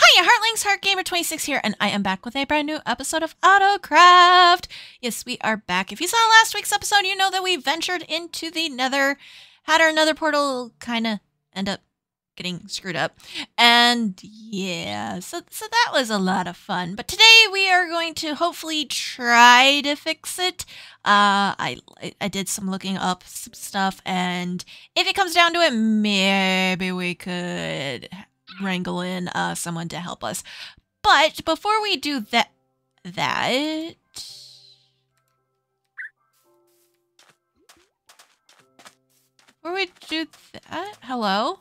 Hiya, Heartlings, HeartGamer26 here, and I am back with a brand new episode of AutoCraft. Yes, we are back. If you saw last week's episode, you know that we ventured into the nether, had our nether portal kind of end up getting screwed up. And yeah, so, so that was a lot of fun. But today we are going to hopefully try to fix it. Uh, I, I did some looking up some stuff, and if it comes down to it, maybe we could wrangle in uh, someone to help us. But before we do that, that before we do that, hello.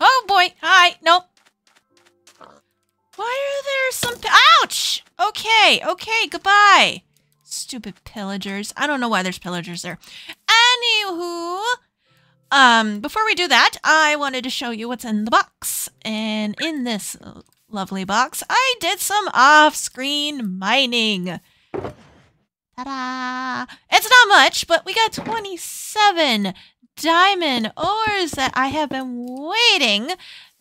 Oh boy! Hi. Nope. Why are there some? Ouch! Okay. Okay. Goodbye. Stupid pillagers. I don't know why there's pillagers there. Anywho, um, before we do that, I wanted to show you what's in the box. And in this lovely box, I did some off-screen mining. Ta-da! It's not much, but we got 27 diamond ores that I have been waiting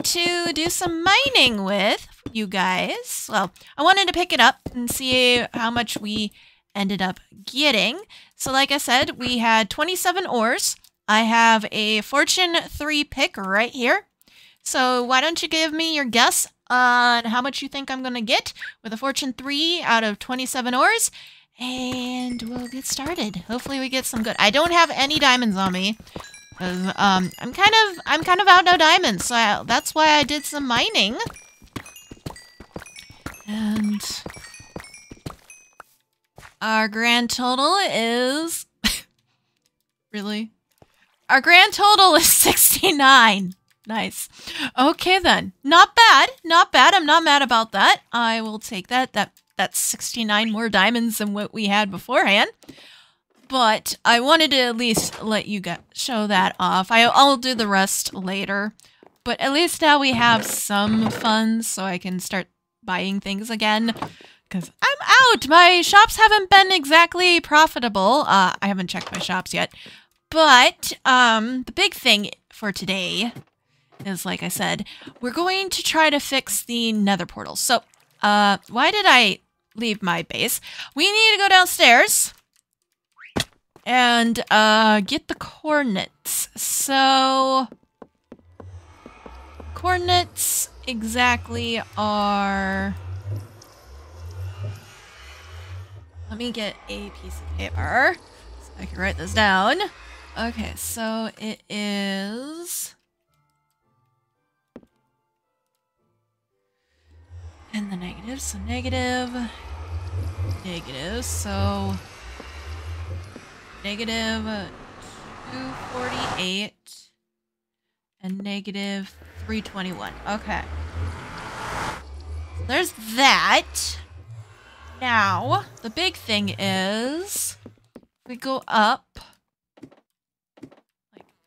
to do some mining with you guys. Well, I wanted to pick it up and see how much we ended up getting. So like I said, we had 27 ores. I have a Fortune 3 pick right here. So why don't you give me your guess on how much you think I'm going to get with a Fortune 3 out of 27 ores. And we'll get started. Hopefully we get some good. I don't have any diamonds on me. Um, I'm kind of I'm kind of out no diamonds, so I, that's why I did some mining. And our grand total is really our grand total is 69. Nice. Okay then. Not bad. Not bad. I'm not mad about that. I will take that. That that's 69 more diamonds than what we had beforehand. But I wanted to at least let you get, show that off. I, I'll do the rest later. But at least now we have some funds so I can start buying things again. Because I'm out. My shops haven't been exactly profitable. Uh, I haven't checked my shops yet. But um, the big thing for today is, like I said, we're going to try to fix the nether portal. So, uh, why did I leave my base? We need to go downstairs and uh, get the coordinates. So, coordinates exactly are... Let me get a piece of paper so I can write this down. Okay, so it is... And the negative, so negative, negative, so negative 248 and negative 321. Okay. There's that. Now, the big thing is we go up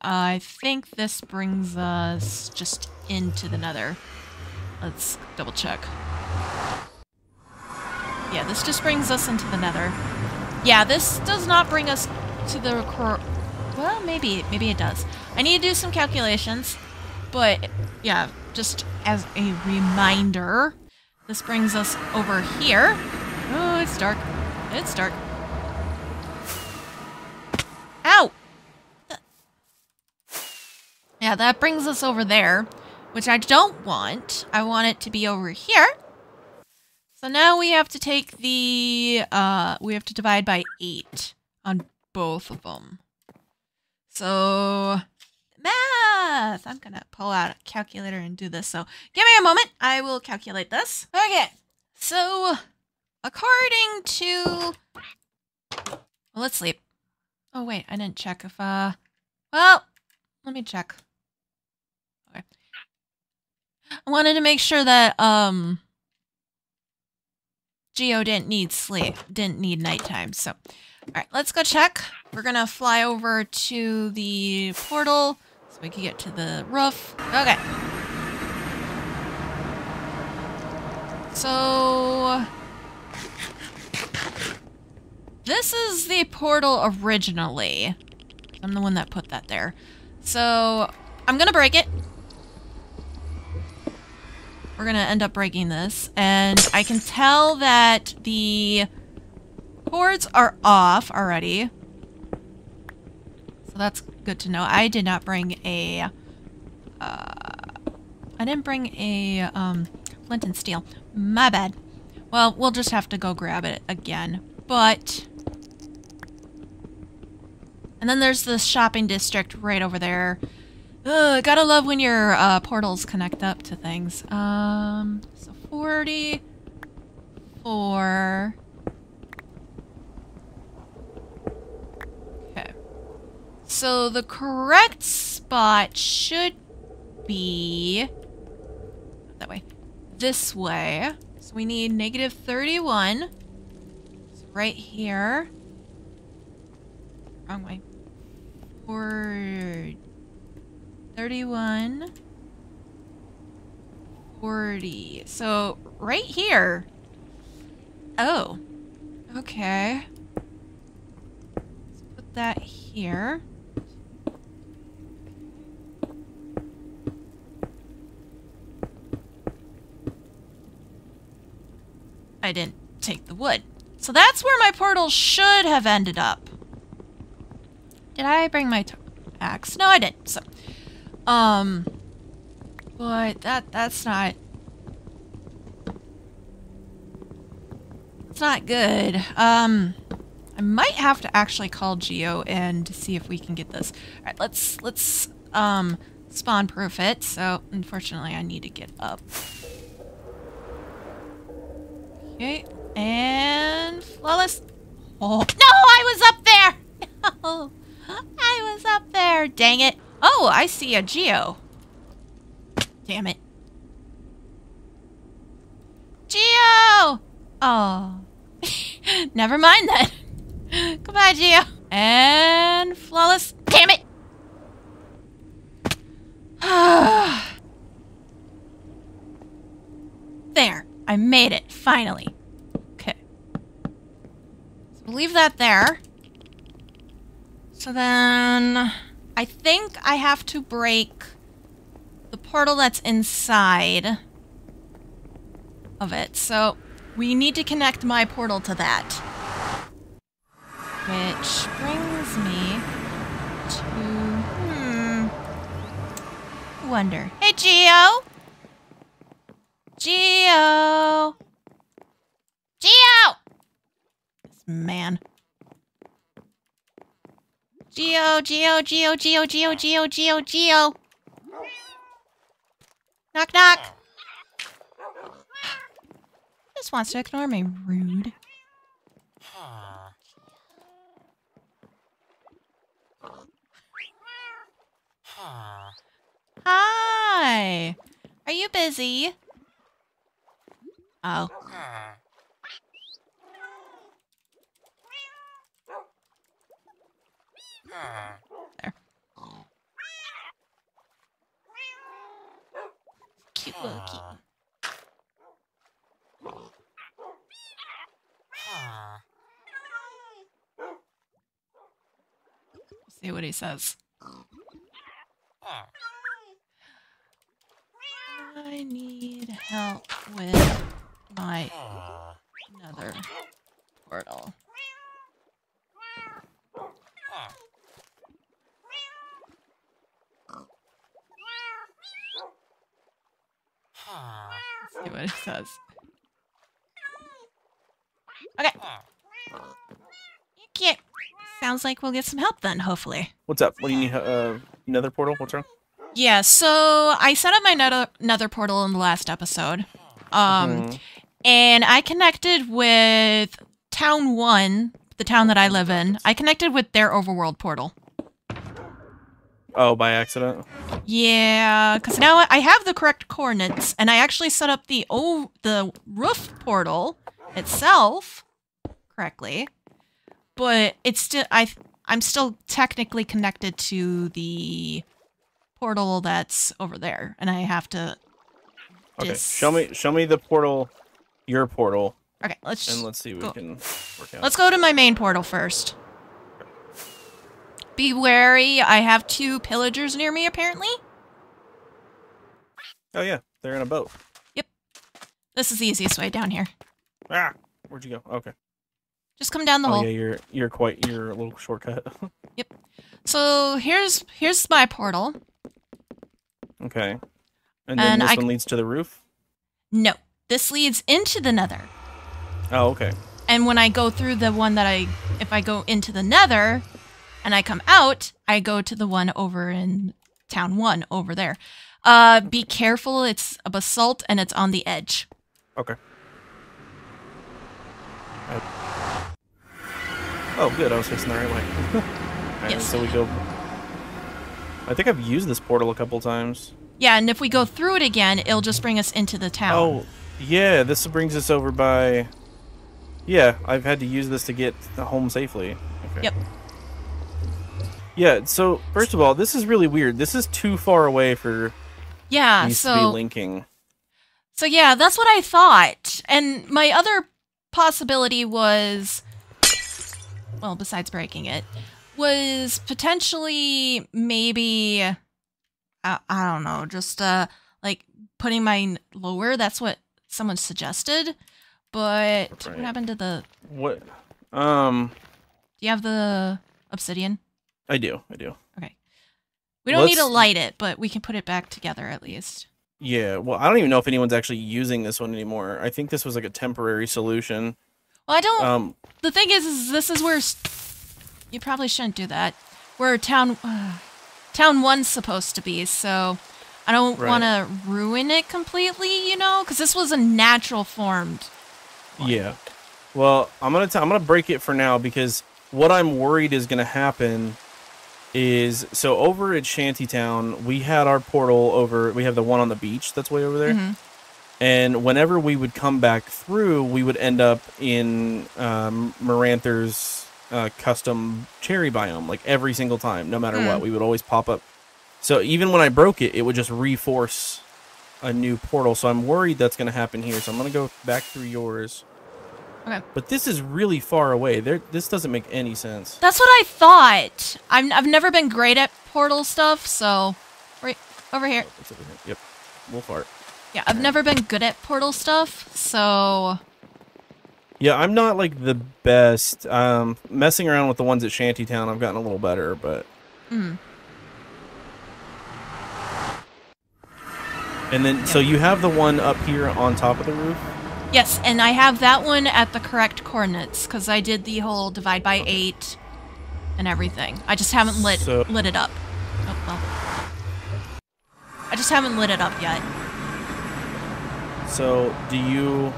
I think this brings us just into the nether. Let's double check. Yeah, this just brings us into the nether. Yeah, this does not bring us to the cor- Well, maybe, maybe it does. I need to do some calculations, but yeah, just as a reminder, this brings us over here. Oh, it's dark. It's dark. Ow! Yeah, that brings us over there, which I don't want. I want it to be over here. So now we have to take the, uh, we have to divide by 8 on both of them. So, math! I'm gonna pull out a calculator and do this. So, give me a moment. I will calculate this. Okay, so, according to... Well, let's sleep. Oh, wait, I didn't check if, uh... Well, let me check. I wanted to make sure that um Geo didn't need sleep, didn't need nighttime. So, all right, let's go check. We're gonna fly over to the portal so we can get to the roof. Okay. So this is the portal originally. I'm the one that put that there. So I'm gonna break it we're gonna end up breaking this. And I can tell that the cords are off already. So that's good to know. I did not bring a... Uh, I didn't bring a um, flint and steel. My bad. Well, we'll just have to go grab it again. But... And then there's the shopping district right over there. Ugh, gotta love when your uh, portals connect up to things. Um, so 40, 4. Okay. So the correct spot should be that way. This way. So we need negative 31. So right here. Wrong way. Or 31. 40. So, right here. Oh. Okay. Let's put that here. I didn't take the wood. So that's where my portal should have ended up. Did I bring my axe? No, I didn't. So, um, but that that's not. It's not good. Um, I might have to actually call Geo and see if we can get this. All right, let's let's um spawn proof it. So unfortunately, I need to get up. Okay, and flawless. Oh no! I was up there. No, I was up there. Dang it. Oh, I see a Geo. Damn it. Geo! Oh. Never mind then. Goodbye, Geo. And flawless. Damn it! there. I made it, finally. Okay. So leave that there. So then... I think I have to break the portal that's inside of it. So we need to connect my portal to that. Which brings me to... Hmm... Wonder. Hey, Geo! Geo! Geo! This man. Geo, Geo, Geo, Geo, Geo, Geo, Geo, Geo. Knock, knock. Just wants to ignore me. Rude. Hi. Are you busy? Oh. There. Cute little kitten. See what he says. I need help with my nether portal. Let's see what it says. Okay. Cute. Sounds like we'll get some help then, hopefully. What's up? What do you need? Uh, nether portal? What's wrong? Yeah, so I set up my nether, nether portal in the last episode. Um, Mhm. and I connected with Town 1, the town that I live in. I connected with their overworld portal. Oh, by accident. Yeah, because now I have the correct coordinates, and I actually set up the oh the roof portal itself correctly, but it's still I I'm still technically connected to the portal that's over there, and I have to. Okay, show me, show me the portal, your portal, Okay, let's and let's see what we can work out. Let's go to my main portal first. Be wary, I have two pillagers near me apparently. Oh yeah, they're in a boat. Yep. This is the easiest way down here. Ah, where'd you go? Okay. Just come down the oh hole. yeah, you're you're quite you're a little shortcut. Yep. So here's here's my portal. okay. And then And this I- one leads to the roof. No, this leads into the Nether. Oh, okay. And when I go through the one that I, if I go into the Nether, and I come out, I go to the one over in Town One over there. Uh, be careful. It's a basalt and it's on the edge. Okay. Oh, good. I was facing the right way. Alright, Yes. So we go. I think I've used this portal a couple times. Yeah, and if we go through it again, it'll just bring us into the town. Oh, yeah. This brings us over by. Yeah, I've had to use this to get home safely. Okay. Yep. Yeah. So first of all, this is really weird. This is too far away for yeah. these to be linking. So yeah, that's what I thought. And my other possibility was well, besides breaking it, was potentially maybe I, I don't know, just uh like putting mine lower. That's what someone suggested. But what happened to the What? Um, Do you have the obsidian? I do. I do. Okay. We don't need to light it, but we can put it back together at least. Yeah. Well, I don't even know if anyone's actually using this one anymore. I think this was like a temporary solution. Well, I don't Um, the thing is, is this is where you probably shouldn't do that. Where town town one's supposed to be, so I don't Right. want to ruin it completely, you know, because this was a natural formed. Yeah. Well, I'm gonna t- I'm gonna break it for now because what I'm worried is gonna happen is so over at Shantytown we had our portal over. We have the one on the beach that's way over there, Mhm. And whenever we would come back through, we would end up in um, Maranther's uh, custom cherry biome, like every single time, no matter Mm. what. We would always pop up. So even when I broke it, it would just reforce a new portal. So I'm worried that's going to happen here. So I'm going to go back through yours. Okay. But this is really far away. There, this doesn't make any sense. That's what I thought. I'm, I've never been great at portal stuff, so right over here. Oh, over here. Yep. We'll fart. Yeah, I've never been good at portal stuff, so Yeah, I'm not like the best. Um, messing around with the ones at Shantytown, I've gotten a little better, but mm, and then so you have the one up here on top of the roof. yes, and I have that one at the correct coordinates because I did the whole divide by eight and everything. I just haven't lit So- lit it up. Oh well. I just haven't lit it up yet. So do you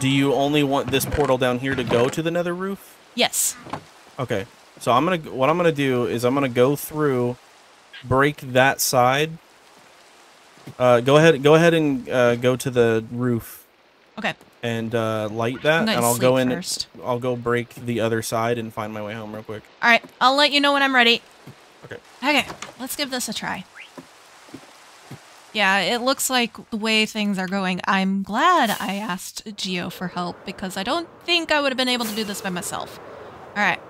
do you only want this portal down here to go to the Nether roof? Yes. Okay. So I'm gonna what I'm gonna do is I'm gonna go through, break that side. Uh, go ahead. Go ahead and uh, go to the roof Okay. and uh, light that, and I'll go in. first. I'll go break the other side and find my way home real quick. All right. I'll let you know when I'm ready. Okay. Okay. Let's give this a try. Yeah, it looks like the way things are going. I'm glad I asked Geo for help because I don't think I would have been able to do this by myself. All right.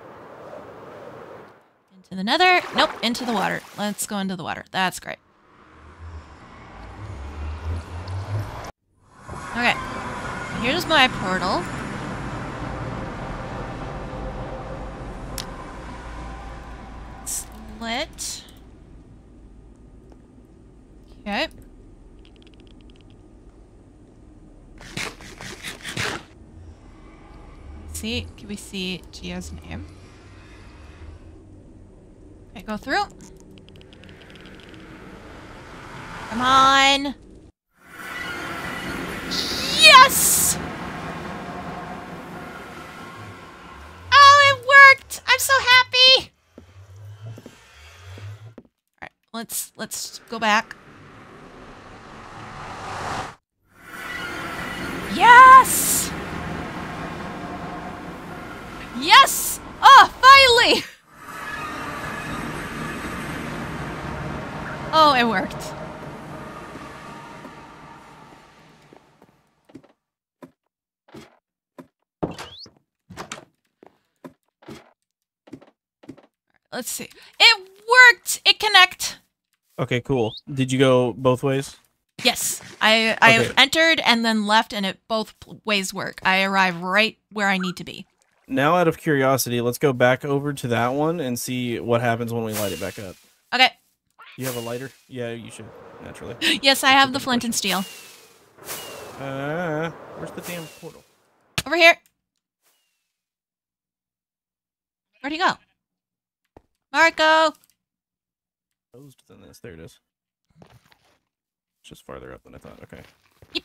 Into the nether. Nope, into the water. Let's go into the water. That's great. Okay. Here's my portal. Lit. Okay. See, can we see Geo's name? Okay, go through. Come on. Yes! Oh, it worked! I'm so happy! Alright, let's let's go back. Yes! Yes! Oh, finally! Oh, it worked. Let's see. It worked! It connect! Okay, cool. Did you go both ways? Yes, I I Okay. entered and then left, and it both ways work. I arrive right where I need to be. Now, out of curiosity, let's go back over to that one and see what happens when we light it back up. Okay. You have a lighter? Yeah, you should, naturally. Yes, I have the flint and steel Uh, where's the damn portal? over here. Where'd he go? Marco. Closed than this. There it is. It's just farther up than I thought. Okay. Yep.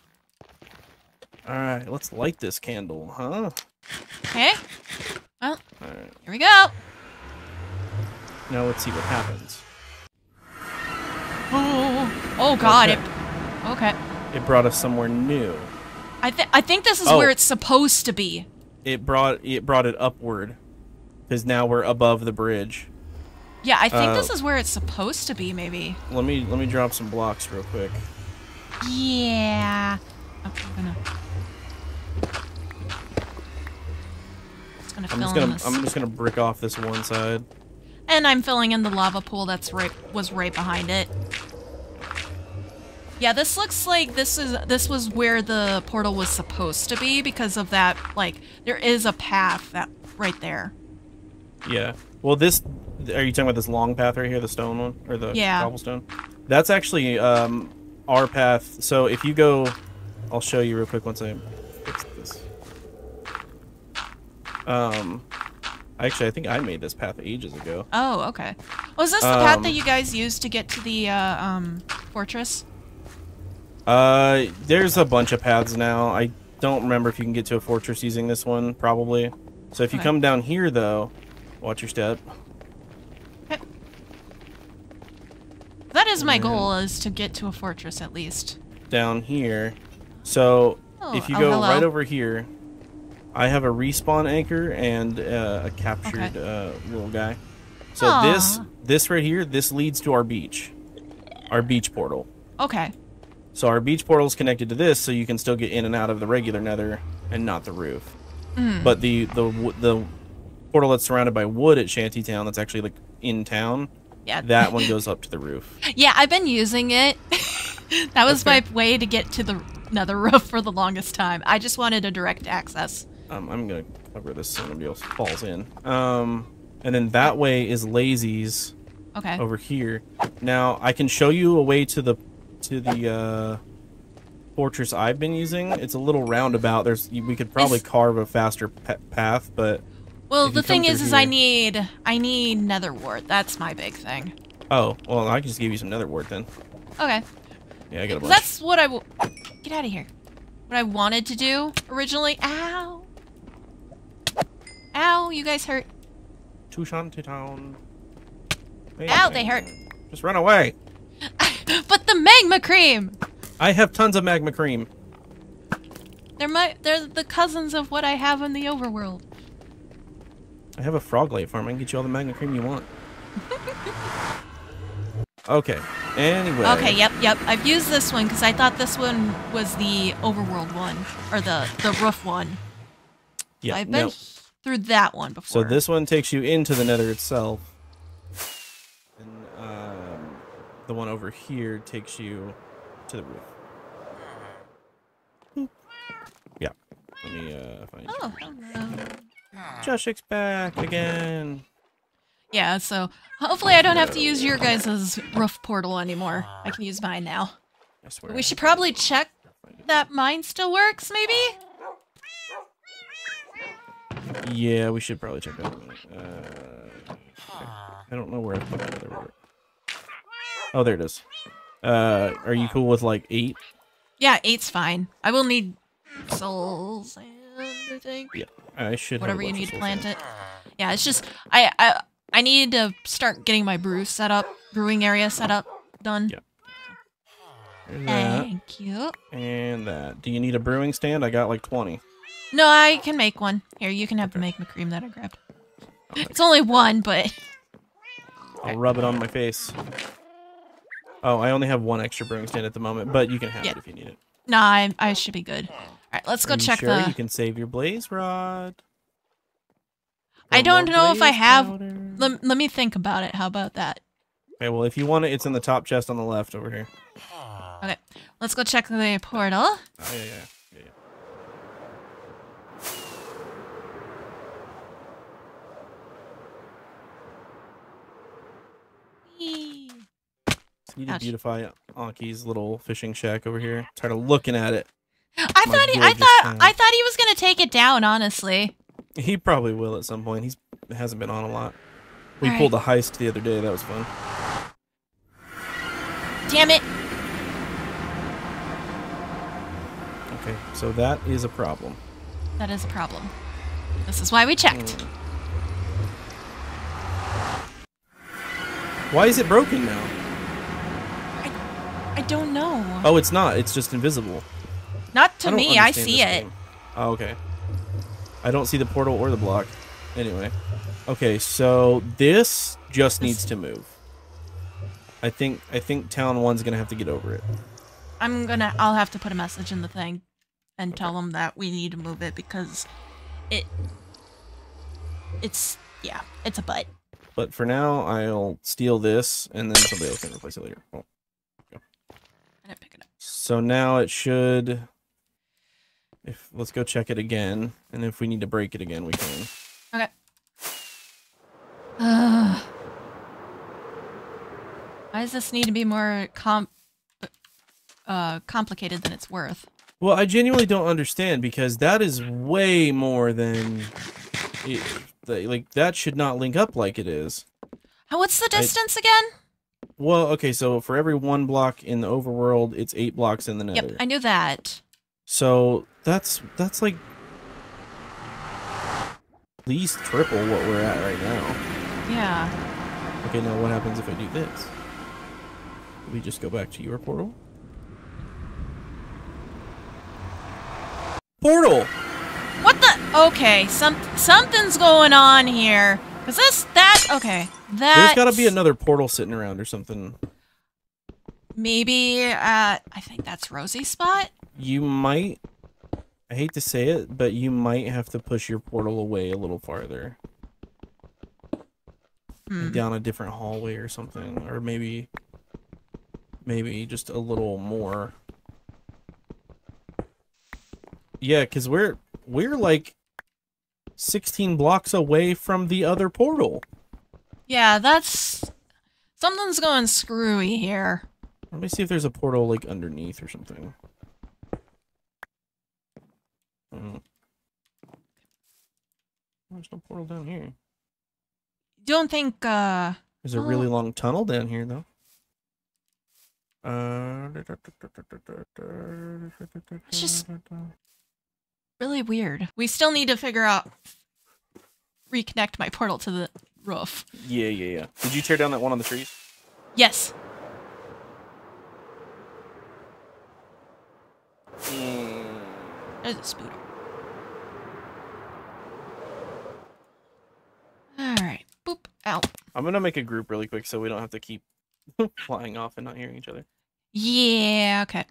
All right, let's light this candle, huh? Okay. Well, All right. Here we go. Now let's see what happens. Oh, oh God! Okay. It. Okay. It brought us somewhere new. I think I think this is Oh. where it's supposed to be. It brought it brought it upward because now we're above the bridge. Yeah, I think Uh, this is where it's supposed to be. Maybe. Let me let me drop some blocks real quick. Yeah. I'm gonna. Gonna I'm just gonna this. I'm just gonna brick off this one side. And I'm filling in the lava pool that's right was right behind it. Yeah, this looks like this is this was where the portal was supposed to be because of that like there is a path that right there. Yeah. Well, this are you talking about this long path right here, the stone one or the Yeah. cobblestone? That's actually um our path. So if you go, I'll show you real quick once I fix this. Um, actually, I think I made this path ages ago. Oh, okay. Was this the path that Um, you guys used to get to the uh, um fortress? Uh, there's a bunch of paths now. I don't remember if you can get to a fortress using this one, probably. So if you Okay. come down here, though, watch your step. That is my and goal is to get to a fortress at least. Down here. So Oh, if you oh, go hello. right over here, I have a respawn anchor and uh, a captured uh, little guy. So this this right here, this leads to our beach, our beach portal. Okay. So our beach portal is connected to this, so you can still get in and out of the regular Nether and not the roof. Mm. But the the the portal that's surrounded by wood at Shantytown, that's actually like in town. Yeah. That one goes up to the roof. Yeah, I've been using it. that was Okay. my way to get to the nether roof for the longest time. I just wanted a direct access. Um, I'm gonna cover this so nobody else falls in. Um, and then that way is Lazy's Okay. over here. Now I can show you a way to the to the uh, fortress I've been using. It's a little roundabout. There's we could probably Is- carve a faster path, but well, the thing is, is I need I need nether wart. That's my big thing. oh well, I can just give you some nether wart then. Okay. Yeah, I got a bunch. That's what I w- get out of here. What I wanted to do originally. Ow. Ow! You guys hurt. to Shantytown. Ow! They hurt. Just run away. But the magma cream. I have tons of magma cream. They're my they're the cousins of what I have in the overworld. I have a froglight farm. I can get you all the magma cream you want. okay. Anyway. Okay, yep, yep. I've used this one because I thought this one was the overworld one or the the roof one. Yeah. I've been no. through that one before. So this one takes you into the nether itself. The one over here takes you to the roof. Boop. Yeah. Let me uh, find you. Oh, hello. Joshik's back again. Yeah, so hopefully I don't have to use your guys' roof portal anymore. I can use mine now. I swear. We should probably check that mine still works, maybe? Yeah, we should probably check that. one. Uh, I don't know where I put that other word. Oh, there it is. Uh, are you cool with like eight? Yeah, eight's fine. I will need soul sand I think. Yeah, I should. have Whatever you need to plant it. Yeah, it's just I I I need to start getting my brew set up, brewing area set up done. Yeah. Thank you. and that. Do you need a brewing stand? I got like twenty. No, I can make one. Here, you can have the magma cream that I grabbed. It's only one, but I'll rub it on my face. Oh, I only have one extra brewing stand at the moment, but you can have Yeah. it if you need it. nah, I, I should be good. All right, let's go Are you check sure the. You can save your blaze rod. I don't know if I have- powder. Let, let me think about it. How about that? Okay, well, if you want it, it's in the top chest on the left over here. Okay, let's go check the portal. Oh, yeah, yeah, yeah, yeah. Whee. So you need to Ouch. beautify Anki's little fishing shack over here. Tired of looking at it. I My thought he, I thought. I thought he was gonna take it down. Honestly, He probably will at some point. He's hasn't been on a lot. We All pulled a heist the other day. That was fun. damn it! Okay, so that is a problem. That is a problem. This is why we checked. Hmm. Why is it broken now? I don't know. Oh, it's not. It's just invisible. Not to don't me. I see it. game. Oh, okay. I don't see the portal or the block. Anyway. Okay, so this just needs to move. I think I think town one's gonna have to get over it. I'm gonna. I'll have to put a message in the thing, and tell them that we need to move it because it. It's yeah. It's a butt. But for now, I'll steal this, and then somebody else can replace it later. Oh. I didn't pick it up. So now it should. If let's go check it again, and if we need to break it again, we can. Okay. Ugh. Why does this need to be more com uh complicated than it's worth? Well, I genuinely don't understand because that is way more than. It, like that should not link up like it is. Oh, what's the I- distance again? Well, okay, so for every one block in the overworld, it's eight blocks in the nether. Yep, I knew that. So that's that's like at least triple what we're at right now. Yeah. Okay, now what happens if I do this? We just go back to your portal. Portal. What the? Okay, some something's going on here. Cause this that okay that There's got to be another portal sitting around or something. maybe uh I think that's Rosie's spot. You might. I hate to say it, but you might have to push your portal away a little farther. Hmm. down a different hallway or something or maybe maybe just a little more yeah because we're we're like 16 blocks away from the other portal Yeah, that's something's going screwy here. let me see if there's a portal like underneath or something Hmm. there's no portal down here Don't think uh there's a Oh. really long tunnel down here though uh, It's just- really weird. We still need to figure out reconnect my portal to the roof. Yeah, yeah, yeah. Did you tear down that one on the trees? Yes. Hmm. There's a spooter. Alright. Boop. Out. I'm gonna make a group really quick so we don't have to keep flying off and not hearing each other. Yeah, okay.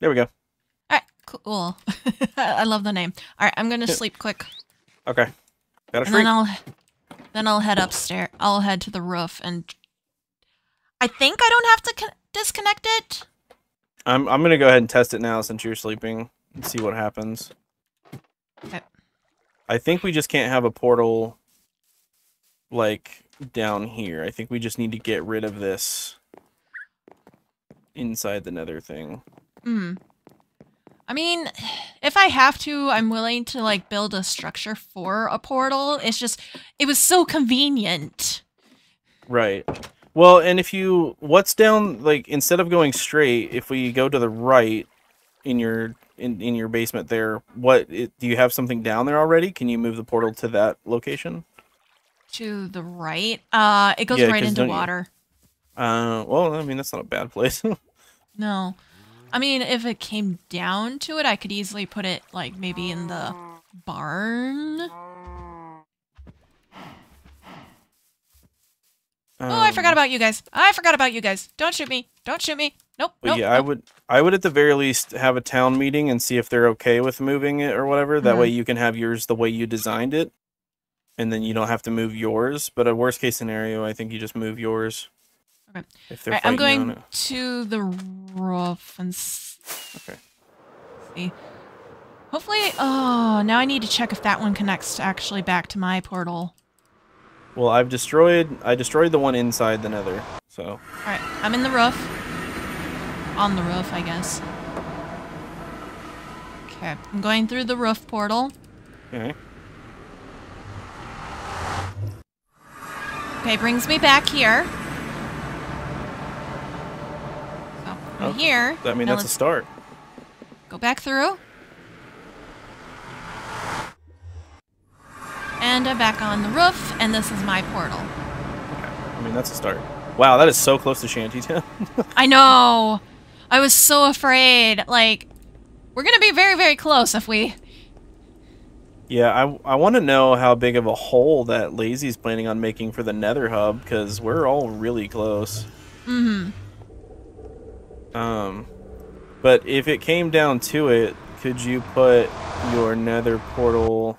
There we go. Alright, cool. I love the name. Alright, I'm gonna sleep quick. Okay. Got a And freak. then I'll then I'll head upstairs. I'll head to the roof and I think I don't have to disconnect it. I'm I'm gonna go ahead and test it now since you're sleeping and see what happens. Okay. I think we just can't have a portal like down here. I think we just need to get rid of this inside the nether thing. Hmm. I mean, if I have to, I'm willing to like build a structure for a portal. It's just it was so convenient. Right. Well, and if you what's down like instead of going straight, if we go to the right in your in, in your basement there, what it, do you have something down there already? Can you move the portal to that location? To the right, uh, it goes Yeah, right into don't you- water. Uh, well, I mean that's not a bad place. No, I mean if it came down to it, I could easily put it like maybe in the barn. oh, I forgot Um, about you guys. I forgot about you guys. Don't shoot me. Don't shoot me. Nope. Nope yeah, I would I would at the very least have a town meeting and see if they're okay with moving it or whatever. That Mm-hmm. way you can have yours the way you designed it. And then you don't have to move yours. But a worst case scenario, I think you just move yours. Okay. If they're Alright, I'm fighting on going it. to the roof and s- Okay. see. Hopefully, oh, now I need to check if that one connects actually back to my portal. Well, I've destroyed I destroyed the one inside the nether. So All right, I'm in the roof. On the roof, I guess. Okay, I'm going through the roof portal. okay. Okay, brings me back here. So, I'm Okay. here. I mean Now that's a start. Go back through. And I'm back on the roof, and this is my portal. I mean that's a start. Wow, that is so close to Shantytown. I know. I was so afraid. Like, we're gonna be very, very close if we. yeah, I I want to know how big of a hole that Lazy's planning on making for the Nether hub because we're all really close. Mm-hmm. Um, but if it came down to it, could you put your Nether portal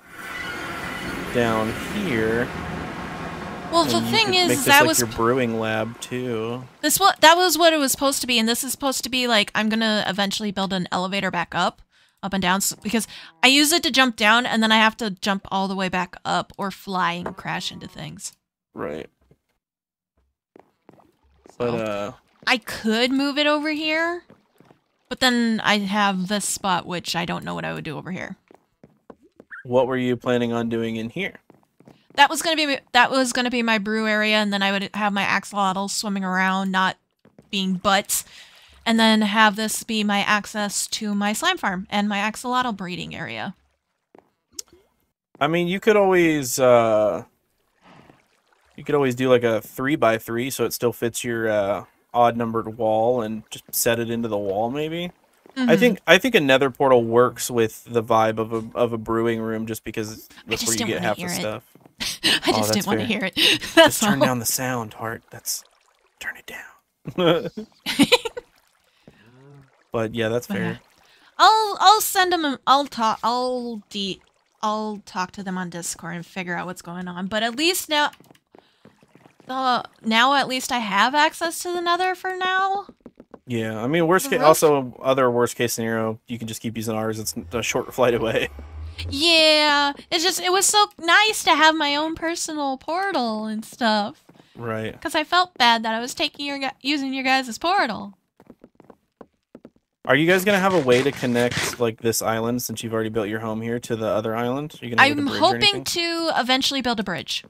down here? Well, the thing is, make this that like was your brewing lab too. this what that was what it was supposed to be, and this is supposed to be like I'm gonna eventually build an elevator back up, up and down, because I use it to jump down, and then I have to jump all the way back up or fly and crash into things. Right. But uh, I could move it over here, but then I have this spot, which I don't know what I would do over here. what were you planning on doing in here? That was gonna be that was gonna be my brew area, and then I would have my axolotls swimming around, not being butts, and then have this be my access to my slime farm and my axolotl breeding area. I mean, you could always uh, you could always do like a three by three, so it still fits your uh, odd numbered wall, and just set it into the wall. Maybe. I Mhm. think I think a Nether portal works with the vibe of a of a brewing room, just because that's just where you get half the it. stuff. I Oh, just that's didn't want to hear it. That's Just turn all. down the sound, Heart. That's turn it down. but yeah, that's But fair. I'll I'll send them. I'll talk. I'll de. I'll talk to them on Discord and figure out what's going on. But at least now, uh, now at least I have access to the Nether for now. Yeah, I mean, worst case, also other worst case scenario, you can just keep using ours. It's a short flight away. Yeah, it's just it was so nice to have my own personal portal and stuff Right. because I felt bad that I was taking your using your guys' portal. Are you guys gonna have a way to connect like this island since you've already built your home here to the other island? Are you gonna I'm a bridge or hoping to eventually build a bridge.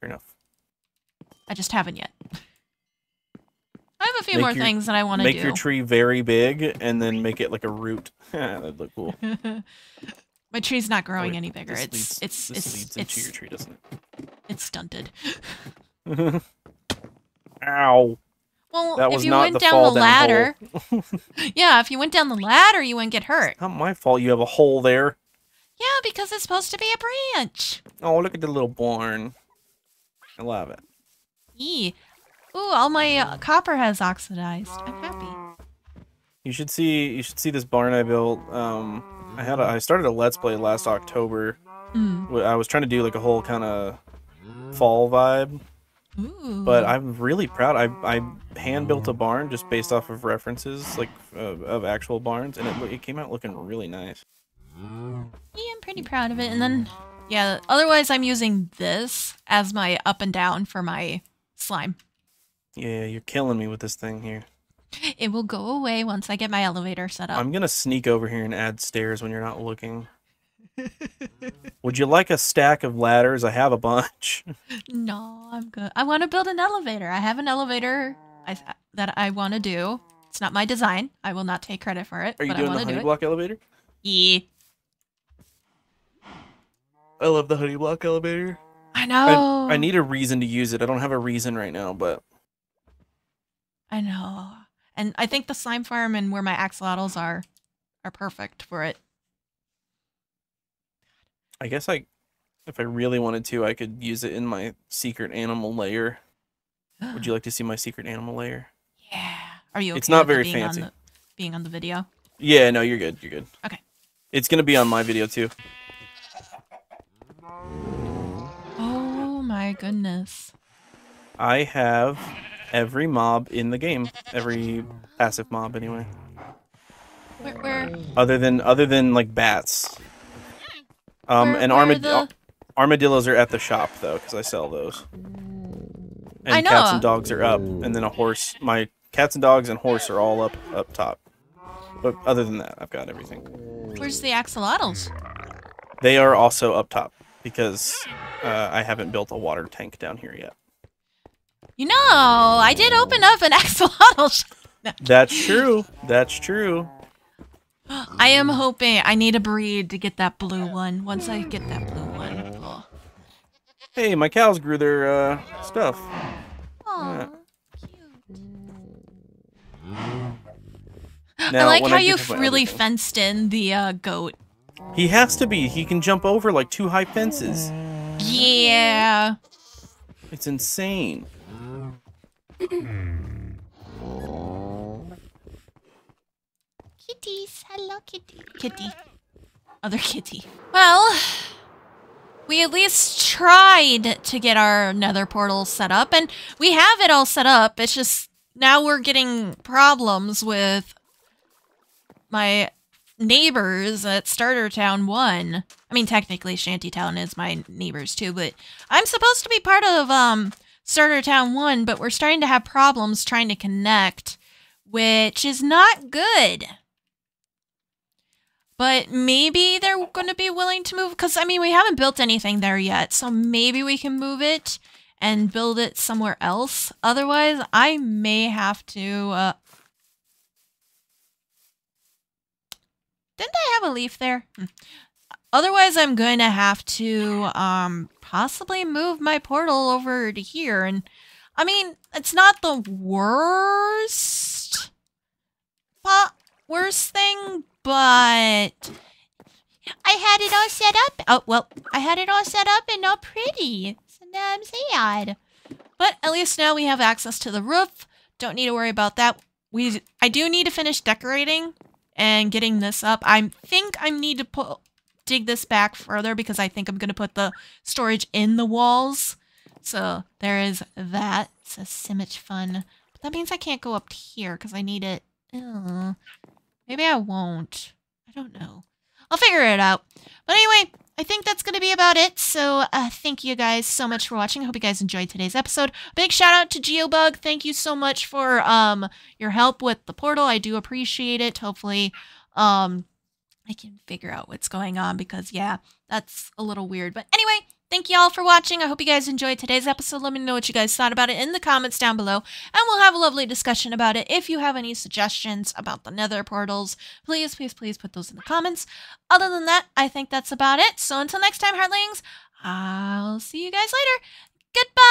Fair enough. I just haven't yet. I have a few Make more your- things that I want to Make do. your tree very big and then make it like a root. Ah, that'd look cool. My tree's not growing Wait, any bigger. It's leads, it's it's leads into your tree, doesn't it? it's stunted. Ow! Well, That if you went the down the down ladder, yeah, if you went down the ladder, you wouldn't get hurt. Not my fault. You have a hole there. Yeah, because it's supposed to be a branch. Oh, look at the little barn. I love it. Eee. Ooh, all my uh, copper has oxidized. I'm happy. You should see. You should see this barn I built. Um, I had. A, I started a let's play last October. Mm. I was trying to do like a whole kind of fall vibe, Ooh. but I'm really proud. I I hand built a barn just based off of references like of, of actual barns, and it it came out looking really nice. Yeah, I'm pretty proud of it. And then, yeah, otherwise I'm using this as my up and down for my slime. Yeah, you're killing me with this thing here. It will go away once I get my elevator set up. I'm gonna sneak over here and add stairs when you're not looking. Would you like a stack of ladders? I have a bunch. No, I'm good. I want to build an elevator. I have an elevator I, that I want to do. It's not my design. I will not take credit for it, Are you but I doing the to do honey it. block elevator? Yeah. I love the honey block elevator. I I, know. I need a reason to use it. I don't have a reason right now, but I know. And I think the slime farm and where my axolotls are are perfect for it. I guess I, if I really wanted to, I could use it in my secret animal layer. Would you like to see my secret animal layer? Yeah. Are you? Okay It's not with very being fancy. On the, being on the video. Yeah, no, you're good. You're good. Okay. It's gonna be on my video too. Oh my goodness. I have every mob in the game, every passive mob anyway. Where? Where? Other than other than like bats. Um, where- and armad- the- armadillos are at the shop though, because I sell those. And I know. cats and dogs are up, and then a horse. My cats and dogs and horse are all up up top. But other than that, I've got everything. Where's the axolotls? They are also up top because uh, I haven't built a water tank down here yet. You know, I did open up an axolotl. That's true. That's true. I am hoping I need a breed to get that blue one. Once I get that blue one. Oh. Hey, my cows grew their uh, stuff. Aw, I Now, like how do you really fenced in the uh, goat. He has to be. He can jump over like two high fences. Yeah. It's insane. Kitties. Hello, kitty. Kitty. Other kitty. Well, we at least tried to get our nether portal set up, and we have it all set up. It's just now we're getting problems with my neighbors at Starter Town 1. I mean, technically, Shantytown is my neighbors too, but I'm supposed to be part of um, Starter Town 1, but we're starting to have problems trying to connect, which is not good. But maybe they're going to be willing to move because I mean we haven't built anything there yet, so maybe we can move it and build it somewhere else. Otherwise, I may have to. Uh... Didn't I have a leaf there? Otherwise, I'm going to have to um possibly move my portal over to here, and I mean it's not the worst. Worst thing, but I had it all set up. Oh, well, I had it all set up and all pretty. So now I'm sad. But at least now we have access to the roof. Don't need to worry about that. We I do need to finish decorating and getting this up. I think I need to put dig this back further because I think I'm going to put the storage in the walls. So there is that. It's so much fun. But that means I can't go up here because I need it. Maybe I won't. I don't know. I'll figure it out. But anyway, I think that's going to be about it. So uh, thank you guys so much for watching. I hope you guys enjoyed today's episode. Big shout out to GeoBug. Thank you so much for um your help with the portal. I do appreciate it. Hopefully, um, I can figure out what's going on because yeah, that's a little weird. But anyway, Thank you all for watching. I hope you guys enjoyed today's episode. Let me know what you guys thought about it in the comments down below, and we'll have a lovely discussion about it. If you have any suggestions about the nether portals, please, please, please put those in the comments. Other than that, I think that's about it. So until next time, Heartlings, I'll see you guys later. Goodbye!